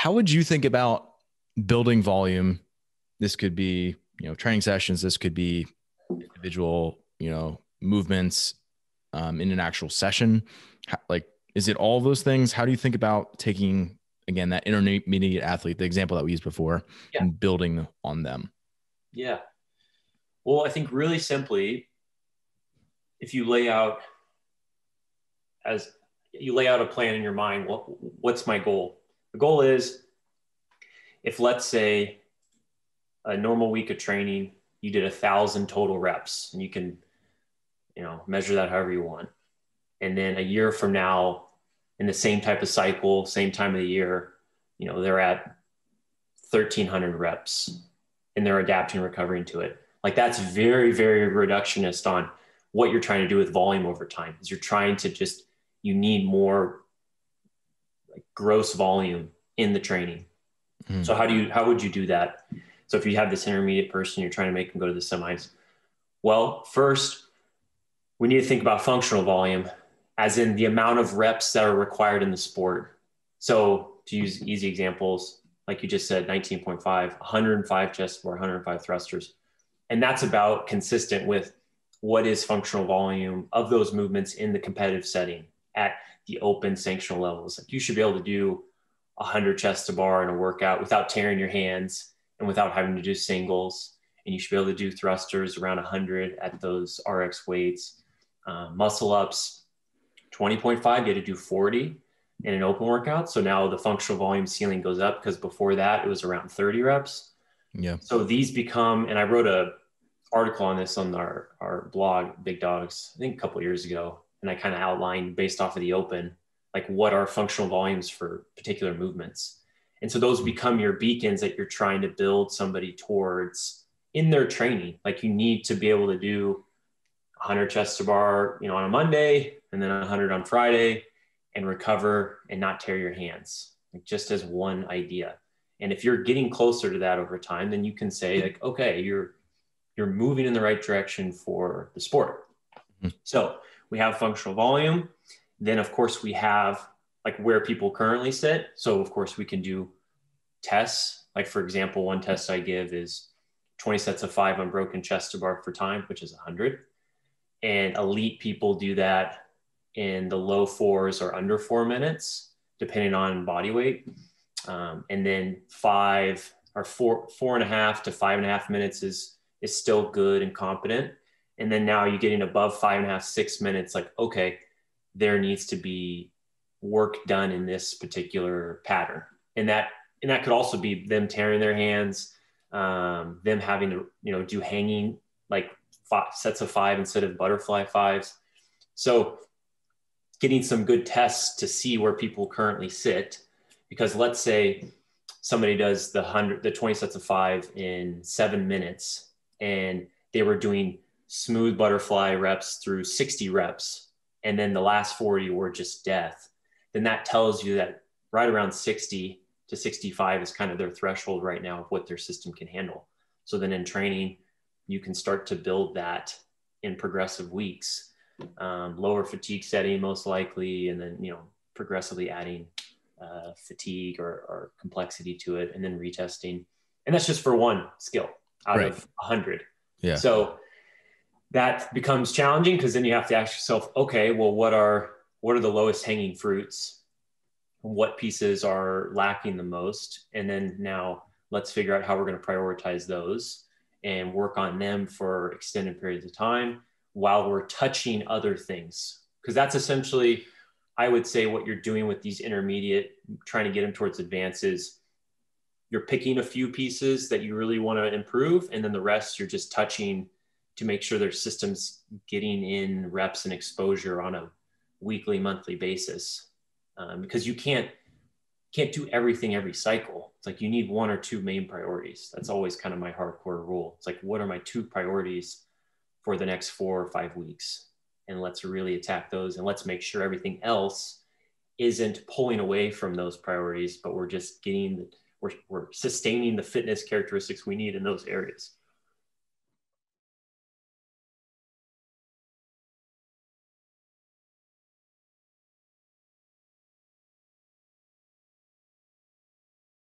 how would you think about building volume? This could be, you know, training sessions. This could be individual, you know, movements um, in an actual session. How, like, is it all those things? How do you think about taking again that intermediate athlete, the example that we used before, yeah. and building on them? Yeah. Well, I think really simply, if you lay out as you lay out a plan in your mind, what what's my goal? The goal is if let's say a normal week of training, you did a thousand total reps and you can, you know, measure that however you want. And then a year from now, in the same type of cycle, same time of the year, you know, they're at 1300 reps and they're adapting, recovering to it. Like that's very, very reductionist on what you're trying to do with volume over time is you're trying to just, you need more gross volume in the training. Mm. So how do you, how would you do that? So if you have this intermediate person, you're trying to make them go to the semis. Well, first we need to think about functional volume as in the amount of reps that are required in the sport. So to use easy examples, like you just said, 19.5, 105 chest or 105 thrusters. And that's about consistent with what is functional volume of those movements in the competitive setting at the open sanctional levels. Like you should be able to do 100 chest to bar in a workout without tearing your hands and without having to do singles. And you should be able to do thrusters around 100 at those RX weights. Uh, muscle ups, 20.5, you had to do 40 in an open workout. So now the functional volume ceiling goes up because before that it was around 30 reps. Yeah. So these become, and I wrote a article on this on our, our blog, Big Dawgs, I think a couple years ago. And I kind of outlined based off of the open, like what are functional volumes for particular movements. And so those become your beacons that you're trying to build somebody towards in their training. Like you need to be able to do 100 chest to bar, you know, on a Monday, and then 100 on Friday and recover and not tear your hands, like just as one idea. And if you're getting closer to that over time, then you can say like, okay, you're you're moving in the right direction for the sport. Mm-hmm. So we have functional volume. Then of course we have like where people currently sit. So of course we can do tests. Like for example, one test I give is 20 sets of five unbroken chest to bar for time, which is 100. And elite people do that in the low fours or under four minutes, depending on body weight. Um, and then five or four, four and a half to five and a half minutes is, is still good and competent. And then now you're getting above five and a half, six minutes, like, okay, there needs to be work done in this particular pattern. And that, and that could also be them tearing their hands, um, them having to, you know, do hanging like five, sets of five instead of butterfly fives. So getting some good tests to see where people currently sit. Because let's say somebody does the hundred, the 20 sets of five in seven minutes, and they were doing smooth butterfly reps through 60 reps, and then the last 40 were just death. Then that tells you that right around 60 to 65 is kind of their threshold right now of what their system can handle. So then in training, you can start to build that in progressive weeks um, lower fatigue setting most likely, and then you know progressively adding uh, fatigue or, or, complexity to it, and then retesting. And that's just for one skill out right. of a hundred. Yeah. So that becomes challenging because then you have to ask yourself, okay, well, what are what are the lowest hanging fruits? What pieces are lacking the most? And then now let's figure out how we're going to prioritize those and work on them for extended periods of time while we're touching other things. Because that's essentially, I would say, what you're doing with these intermediate, trying to get them towards advances. You're picking a few pieces that you really want to improve, and then the rest you're just touching to make sure their system's getting in reps and exposure on a weekly, monthly basis. Um, because you can't can't do everything every cycle. It's like you need one or two main priorities. That's always kind of my hardcore rule. It's like, what are my two priorities for the next four or five weeks. And let's really attack those and let's make sure everything else isn't pulling away from those priorities, but we're just getting, we're, we're sustaining the fitness characteristics we need in those areas.